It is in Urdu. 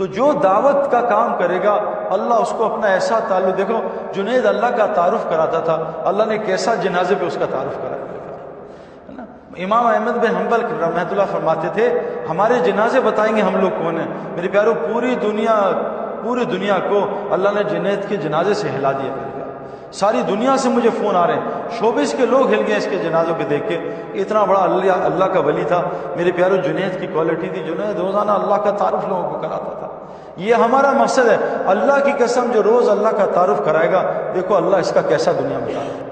تو جو دعوت کا کام کرے گا، اللہ اس کو اپنا ایسا تعلق، دیکھو، جنید اللہ کا تعارف کراتا تھا، اللہ نے کیسا جنازے پہ اس کا تعارف کرایا امام احمد بن حنبل رحمۃ اللہ فرماتے تھے، ہمارے جنازے بتائیں گے ہم لوگ کون ہیں؟ میرے پیاروں، پوری دنیا پوری دنیا کو اللہ نے جنید کے جنازے سے ہلا دیا۔ ساری دنیا سے مجھے فون آ رہے ہیں۔ شوبس کے لوگ ہل گئے اس کے جنازوں کے دیکھ کے۔ اتنا بڑا اللہ اللہ کا ولی تھا۔ میرے پیارو جنید کی کوالٹی تھی۔ جنید روزانہ اللہ کا تعارف لوگوں کو کراتا تھا۔ یہ ہمارا مقصد ہے۔ اللہ کی قسم جو روز اللہ کا تعارف کرائے گا، دیکھو اللہ اس کا کیسا دنیا بتا رہا ہے